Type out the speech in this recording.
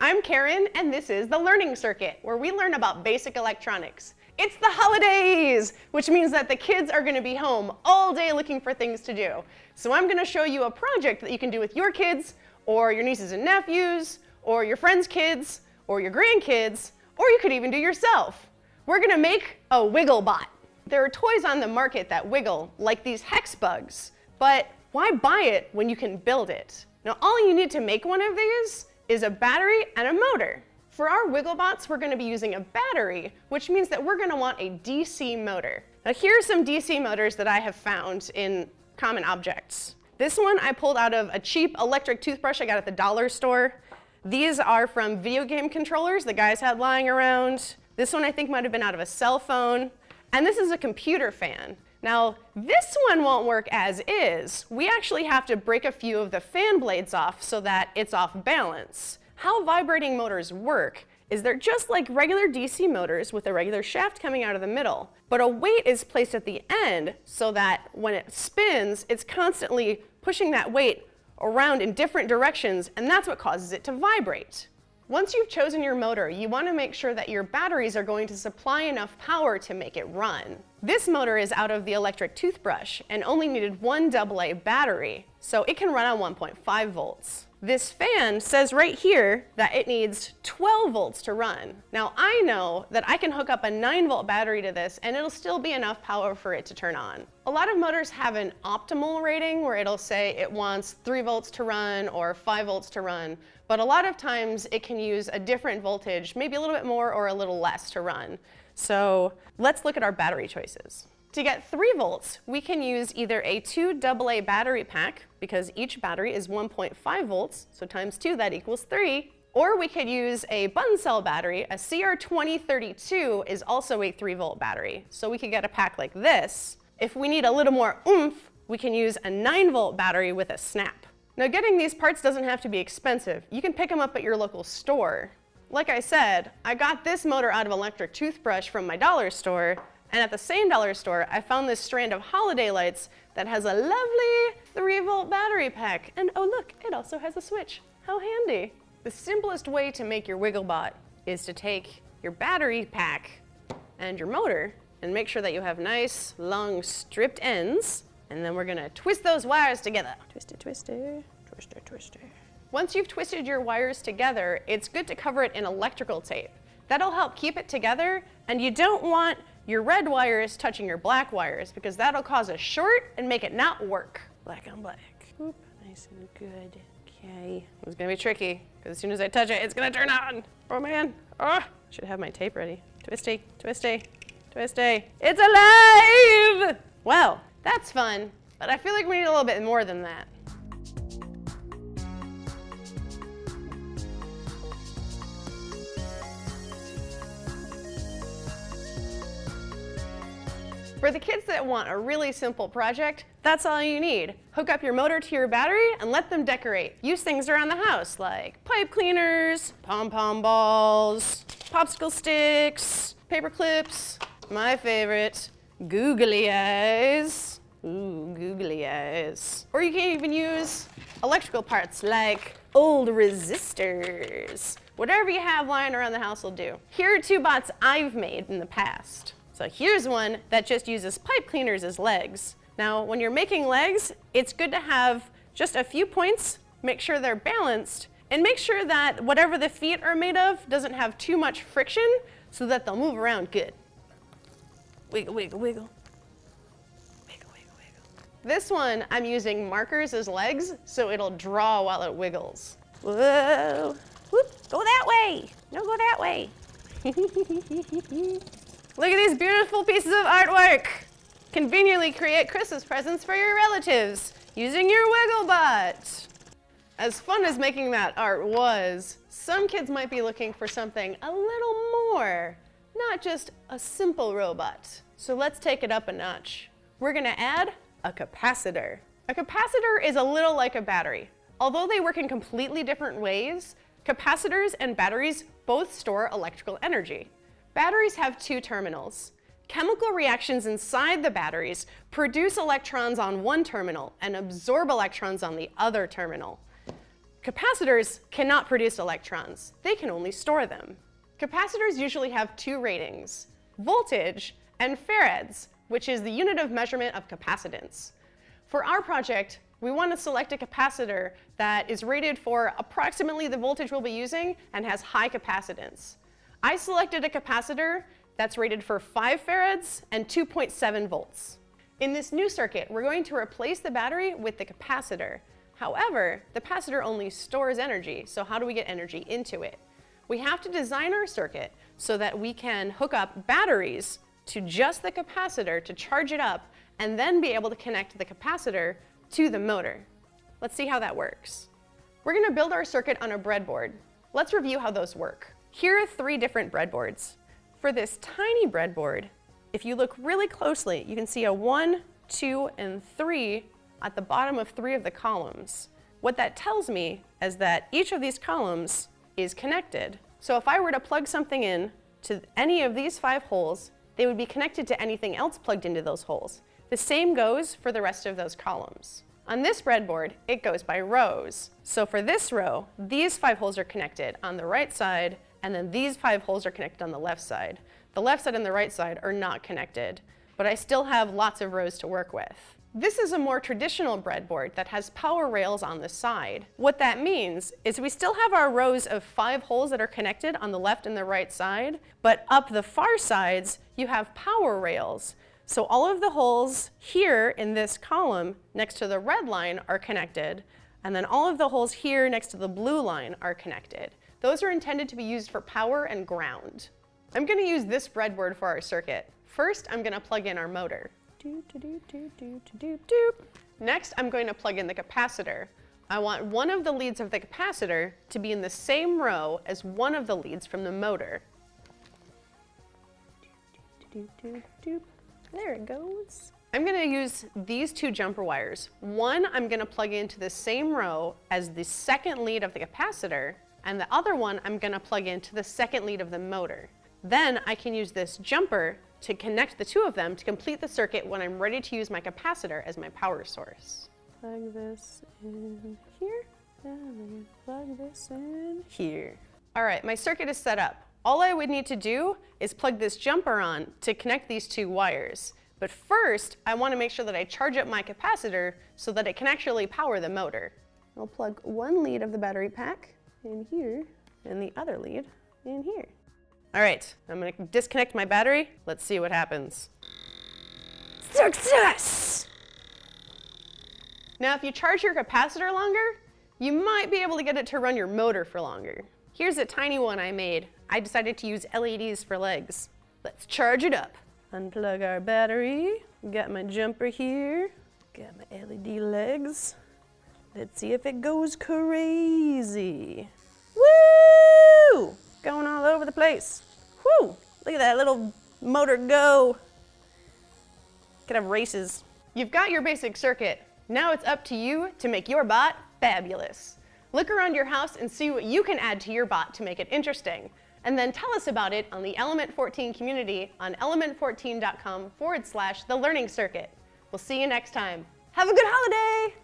I'm Karen, and this is the Learning Circuit, where we learn about basic electronics. It's the holidays, which means that the kids are going to be home all day looking for things to do. So I'm going to show you a project that you can do with your kids, or your nieces and nephews, or your friends' kids, or your grandkids, or you could even do yourself. We're going to make a Wigglebot. There are toys on the market that wiggle, like these Hexbugs, but why buy it when you can build it? Now all you need to make one of these is a battery and a motor. For our Wigglebots, we're gonna be using a battery, which means that we're gonna want a DC motor. Now here are some DC motors that I have found in common objects. This one I pulled out of a cheap electric toothbrush I got at the dollar store. These are from video game controllers the guys had lying around. This one I think might have been out of a cell phone. And this is a computer fan. Now, this one won't work as is. We actually have to break a few of the fan blades off so that it's off balance. How vibrating motors work is they're just like regular DC motors with a regular shaft coming out of the middle. But a weight is placed at the end so that when it spins, it's constantly pushing that weight around in different directions, and that's what causes it to vibrate. Once you've chosen your motor, you want to make sure that your batteries are going to supply enough power to make it run. This motor is out of the electric toothbrush and only needed one AA battery, so it can run on 1.5 volts. This fan says right here that it needs 12 volts to run. Now I know that I can hook up a 9 volt battery to this and it'll still be enough power for it to turn on. A lot of motors have an optimal rating where it'll say it wants 3 volts to run or 5 volts to run, but a lot of times it can use a different voltage, maybe a little bit more or a little less to run. So let's look at our battery choices. To get 3 volts, we can use either a 2 AA battery pack, because each battery is 1.5 volts, so times 2, that equals 3. Or we could use a button cell battery. A CR2032 is also a 3 volt battery, so we could get a pack like this. If we need a little more oomph, we can use a 9 volt battery with a snap. Now getting these parts doesn't have to be expensive. You can pick them up at your local store. Like I said, I got this motor out of electric toothbrush from my dollar store, and at the same dollar store, I found this strand of holiday lights that has a lovely 3 volt battery pack. And oh look, it also has a switch. How handy. The simplest way to make your Wigglebot is to take your battery pack and your motor and make sure that you have nice, long, stripped ends. And then we're gonna twist those wires together. Twister, twister, twister, twister. Once you've twisted your wires together, it's good to cover it in electrical tape. That'll help keep it together, and you don't want your red wires touching your black wires because that'll cause a short and make it not work. Black on black. Oop, nice and good. Okay. It's gonna be tricky because as soon as I touch it, it's gonna turn on. Oh man. Oh, should have my tape ready. Twisty, twisty, twisty. It's alive! Well, that's fun, but I feel like we need a little bit more than that. For the kids that want a really simple project, that's all you need. Hook up your motor to your battery and let them decorate. Use things around the house like pipe cleaners, pom-pom balls, popsicle sticks, paper clips, my favorite, googly eyes. Ooh, googly eyes. Or you can even use electrical parts like old resistors. Whatever you have lying around the house will do. Here are two bots I've made in the past. So here's one that just uses pipe cleaners as legs. Now, when you're making legs, it's good to have just a few points, make sure they're balanced, and make sure that whatever the feet are made of doesn't have too much friction so that they'll move around good. Wiggle, wiggle, wiggle. Wiggle, wiggle, wiggle. This one, I'm using markers as legs, so it'll draw while it wiggles. Whoa. Whoop, go that way. No, go that way. Look at these beautiful pieces of artwork. Conveniently create Christmas presents for your relatives using your Wigglebot. As fun as making that art was, some kids might be looking for something a little more, not just a simple robot. So let's take it up a notch. We're gonna add a capacitor. A capacitor is a little like a battery. Although they work in completely different ways, capacitors and batteries both store electrical energy. Batteries have two terminals. Chemical reactions inside the batteries produce electrons on one terminal and absorb electrons on the other terminal. Capacitors cannot produce electrons. They can only store them. Capacitors usually have two ratings, voltage and farads, which is the unit of measurement of capacitance. For our project, we want to select a capacitor that is rated for approximately the voltage we'll be using and has high capacitance. I selected a capacitor that's rated for 5 farads and 2.7 volts. In this new circuit, we're going to replace the battery with the capacitor. However, the capacitor only stores energy, so how do we get energy into it? We have to design our circuit so that we can hook up batteries to just the capacitor to charge it up and then be able to connect the capacitor to the motor. Let's see how that works. We're gonna build our circuit on a breadboard. Let's review how those work. Here are three different breadboards. For this tiny breadboard, if you look really closely, you can see a one, two, and three at the bottom of three of the columns. What that tells me is that each of these columns is connected. So if I were to plug something in to any of these five holes, they would be connected to anything else plugged into those holes. The same goes for the rest of those columns. On this breadboard, it goes by rows. So for this row, these five holes are connected on the right side, and then these five holes are connected on the left side. The left side and the right side are not connected, but I still have lots of rows to work with. This is a more traditional breadboard that has power rails on the side. What that means is we still have our rows of five holes that are connected on the left and the right side, but up the far sides, you have power rails. So all of the holes here in this column next to the red line are connected, and then all of the holes here next to the blue line are connected. Those are intended to be used for power and ground. I'm gonna use this breadboard for our circuit. First, I'm gonna plug in our motor. Next, I'm going to plug in the capacitor. I want one of the leads of the capacitor to be in the same row as one of the leads from the motor. There it goes. I'm gonna use these two jumper wires. One I'm gonna plug into the same row as the second lead of the capacitor, and the other one I'm gonna plug into the second lead of the motor. Then I can use this jumper to connect the two of them to complete the circuit when I'm ready to use my capacitor as my power source. Plug this in here, and plug this in here. All right, my circuit is set up. All I would need to do is plug this jumper on to connect these two wires. But first, I want to make sure that I charge up my capacitor so that it can actually power the motor. I'll plug one lead of the battery pack in here and the other lead in here. All right, I'm gonna disconnect my battery. Let's see what happens. Success! Now, if you charge your capacitor longer, you might be able to get it to run your motor for longer. Here's a tiny one I made. I decided to use LEDs for legs. Let's charge it up. Unplug our battery. Got my jumper here. Got my LED legs. Let's see if it goes crazy. Woo! Going all over the place. Whoo! Look at that little motor go. Could have races. You've got your basic circuit. Now it's up to you to make your bot fabulous. Look around your house and see what you can add to your bot to make it interesting. And then tell us about it on the Element 14 community on element14.com forward slash the learning circuit. We'll see you next time. Have a good holiday!